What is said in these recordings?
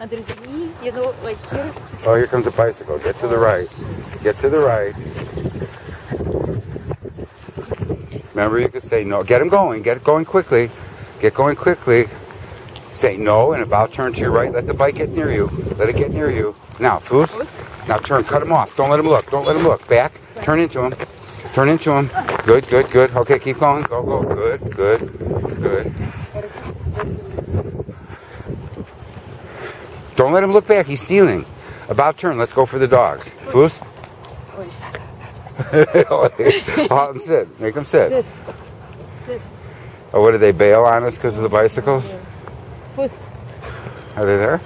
under the knee, you know, like here. Oh, here comes a bicycle. Get to the right. Get to the right. Remember, you could say no. Get him going. Get it going quickly. Get going quickly. Say no and about turn to your right. Let the bike get near you. Let it get near you. Now, Foos. Now turn. Cut him off. Don't let him look. Don't let him look. Back. Turn into him. Turn into him. Good, good, good. Okay, keep going. Go, go. Good, good, good. Don't let him look back. He's stealing. About turn. Let's go for the dogs. Foos. Halt and sit. Make them sit. Sit. Sit. Oh, what did they bail on us because of the bicycles? Puss. Are they there?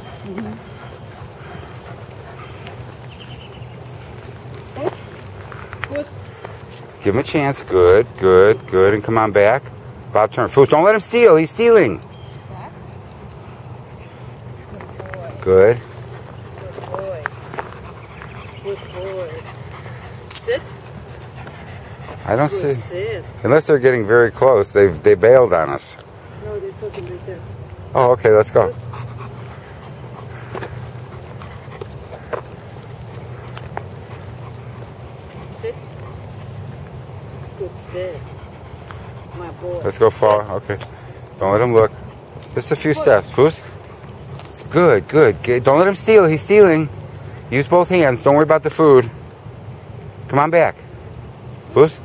Give him a chance. Good, good, good. And come on back. About turn. Foos, don't let him steal. He's stealing. Back. Good. Good boy. Good boy. Sit. I don't see. sit. Unless they're getting very close, they they bailed on us. No, they're talking right there. Oh, okay. Let's go. Puss. Sit. Good sit. My boy. Let's go far. Okay. Don't let him look. Just a few steps. Foos. Good, good, good. Don't let him steal. He's stealing. Use both hands. Don't worry about the food. Come on back. Loose.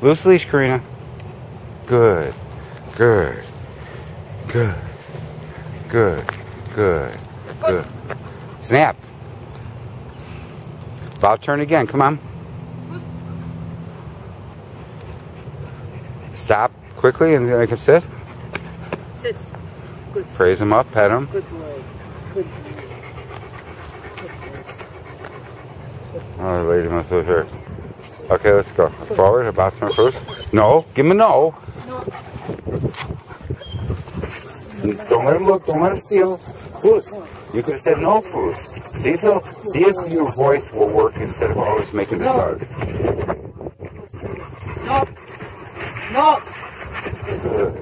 Loose leash, Karina. Good. Good. Good. Good. Good. Good. Snap. About turn again. Come on. Stop quickly and make him sit. Sit. Good. Praise him up, pet him. Good boy. Good boy. Oh, the lady must live here. Okay, let's go. Forward, about turn first. No, give him a no. No. Don't let him look. Don't let him steal. Foos. You could have said no, Foos. See if he'll, see if your voice will work instead of always making the No. tug. No. No. Good,